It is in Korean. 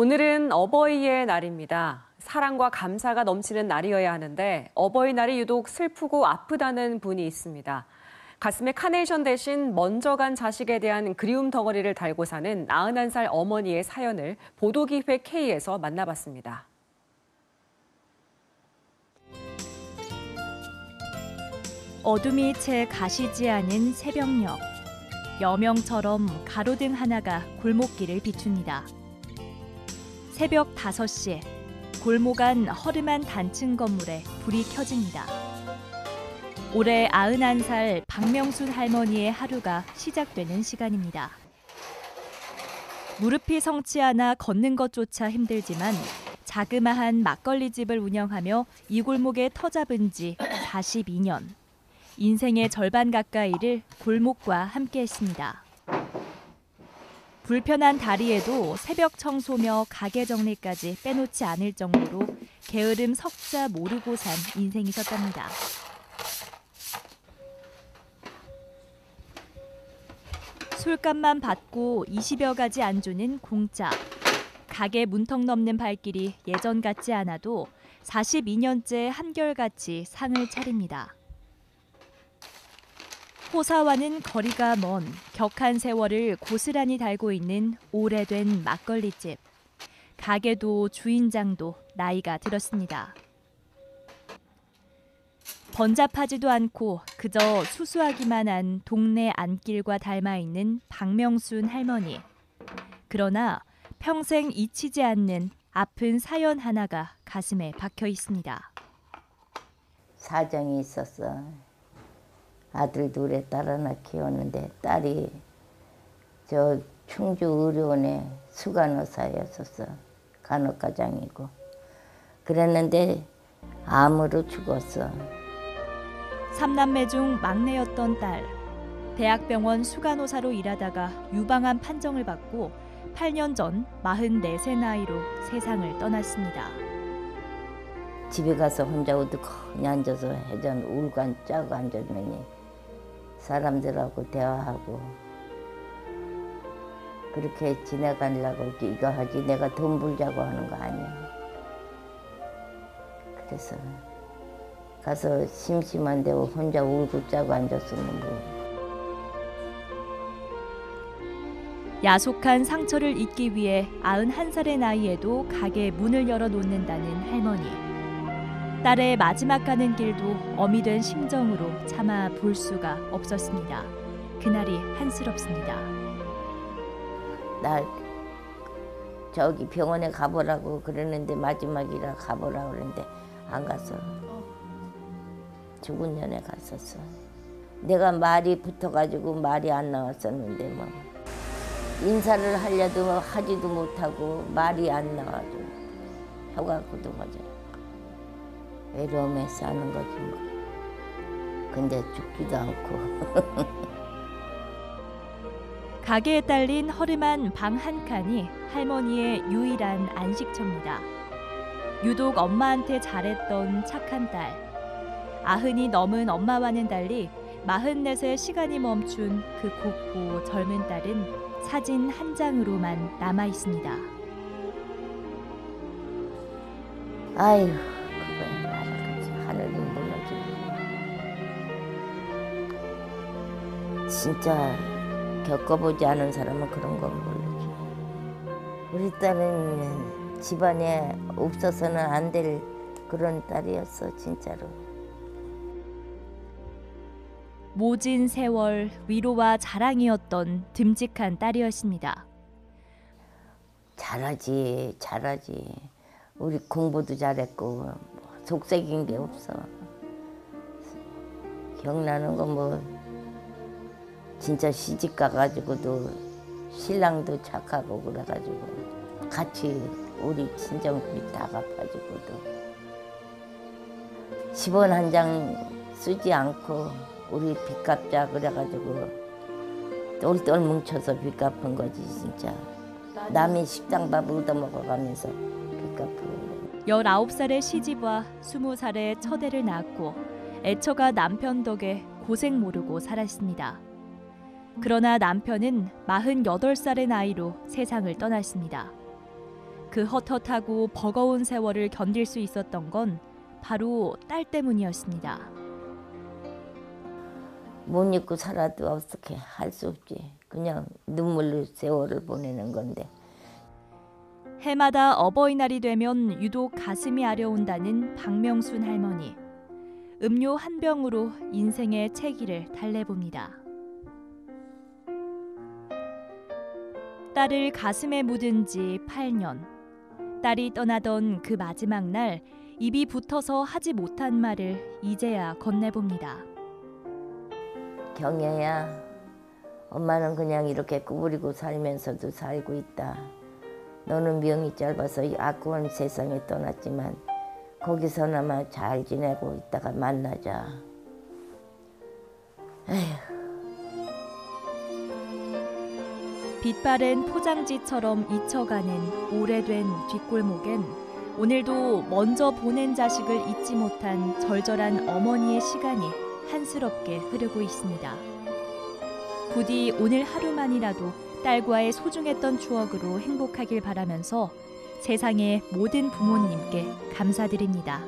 오늘은 어버이의 날입니다. 사랑과 감사가 넘치는 날이어야 하는데 어버이날이 유독 슬프고 아프다는 분이 있습니다. 가슴에 카네이션 대신 먼저 간 자식에 대한 그리움 덩어리를 달고 사는 91살 어머니의 사연을 보도기획 K에서 만나봤습니다. 어둠이 채 가시지 않은 새벽녘. 여명처럼 가로등 하나가 골목길을 비춥니다. 새벽 5시 골목 안 허름한 단층 건물에 불이 켜집니다. 올해 91살 박명순 할머니의 하루가 시작되는 시간입니다. 무릎이 성치 않아 걷는 것조차 힘들지만 자그마한 막걸리 집을 운영하며 이 골목에 터잡은 지 42년. 인생의 절반 가까이를 골목과 함께 했습니다. 불편한 다리에도 새벽 청소며 가게 정리까지 빼놓지 않을 정도로 게으름 석자 모르고 산 인생이셨답니다. 술값만 받고 20여 가지 안주는 공짜. 가게 문턱 넘는 발길이 예전 같지 않아도 42년째 한결같이 상을 차립니다. 호사와는 거리가 먼 격한 세월을 고스란히 달고 있는 오래된 막걸리집. 가게도 주인장도 나이가 들었습니다. 번잡하지도 않고 그저 수수하기만 한 동네 안길과 닮아 있는 박명순 할머니. 그러나 평생 잊히지 않는 아픈 사연 하나가 가슴에 박혀 있습니다. 사정이 있었어. 아들 둘에 딸 하나 키웠는데 딸이 저 충주 의료원에 수간호사였었어. 간호과장이고. 그랬는데 암으로 죽었어. 삼남매 중 막내였던 딸. 대학병원 수간호사로 일하다가 유방암 판정을 받고 8년 전 44세 나이로 세상을 떠났습니다. 집에 가서 혼자 어두컴히 앉아서 해전 울고 짜고 앉았더니 사람들하고 대화하고 그렇게 지나가려고 이거 하지 내가 돈 벌자고 하는 거 아니야. 그래서 가서 심심한데 혼자 울고 짜고 앉았으면 뭐. 야속한 상처를 잊기 위해 91살의 나이에도 가게 문을 열어 놓는다는 할머니. 딸의 마지막 가는 길도 어미 된 심정으로 차마 볼 수가 없었습니다. 그날이 한스럽습니다. 나 저기 병원에 가보라고 그러는데 마지막이라 가보라 그러는데 안 갔어. 죽은 년에 갔었어. 내가 말이 붙어가지고 말이 안 나왔었는데 뭐 인사를 하려도 하지도 못하고 말이 안 나와도 혀가 굳어가지고 외로움에 사는 거지 뭐. 근데 죽지도 않고. 가게에 딸린 허름한 방 한 칸이 할머니의 유일한 안식처입니다. 유독 엄마한테 잘했던 착한 딸. 아흔이 넘은 엄마와는 달리 마흔넷의 시간이 멈춘 그 곱고 젊은 딸은 사진 한 장으로만 남아 있습니다. 아유, 진짜 겪어보지 않은 사람은 그런 건 모르지. 우리 딸은 집안에 없어서는 안 될 그런 딸이었어, 진짜로. 모진 세월 위로와 자랑이었던 듬직한 딸이었습니다. 잘하지, 잘하지. 우리 공부도 잘했고 속색인 게 없어. 기억나는 건뭐 진짜 시집 가가지고도 신랑도 착하고 그래가지고 같이 우리 친정비 다 갚아주고도 10원 한 장 쓰지 않고 우리 빚 갚자 그래가지고 똘똘 뭉쳐서 빚 갚은 거지 진짜 남의 식당 밥 얻어먹어가면서 빚 갚은 19살의 시집와 20살의 처대를 낳았고 애처가 남편 덕에 고생 모르고 살았습니다. 그러나 남편은 48살의 나이로 세상을 떠났습니다. 그 헛헛하고 버거운 세월을 견딜 수 있었던 건 바로 딸 때문이었습니다. 못 잊고 살아도 어떻게 할 수 없지. 그냥 눈물로 세월을 보내는 건데. 해마다 어버이날이 되면 유독 가슴이 아려온다는 박명순 할머니. 음료 한 병으로 인생의 채기를 달래봅니다. 딸을 가슴에 묻은 지 8년. 딸이 떠나던 그 마지막 날 입이 붙어서 하지 못한 말을 이제야 건네봅니다. 경혜야, 엄마는 그냥 이렇게 구부리고 살면서도 살고 있다. 너는 명이 짧아서 이 아까운 세상에 떠났지만 거기서나마 잘 지내고 있다가 만나자. 빛바랜 포장지처럼 잊혀가는 오래된 뒷골목엔 오늘도 먼저 보낸 자식을 잊지 못한 절절한 어머니의 시간이 한스럽게 흐르고 있습니다. 부디 오늘 하루만이라도 딸과의 소중했던 추억으로 행복하길 바라면서 세상의 모든 부모님께 감사드립니다.